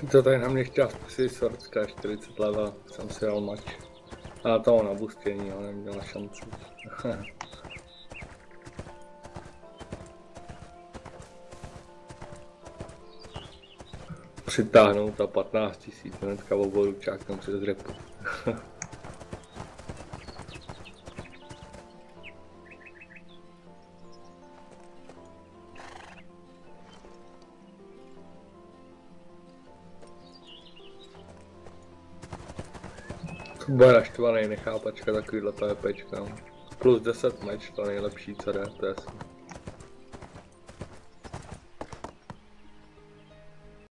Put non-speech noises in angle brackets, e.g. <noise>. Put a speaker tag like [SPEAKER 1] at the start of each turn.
[SPEAKER 1] Ty to tady na mě chtěla zkusit sortka 40 level, jsem si dal mač. A to na bustění, ale neměla šanci. <laughs> Přitáhnout za 15 tisíc, hnedka v oboru čáknem přes repu. <laughs> bude naštvaný, nechápačka takovýhle PvPčka. Plus 10 meč, to nejlepší co jde, to je jasný.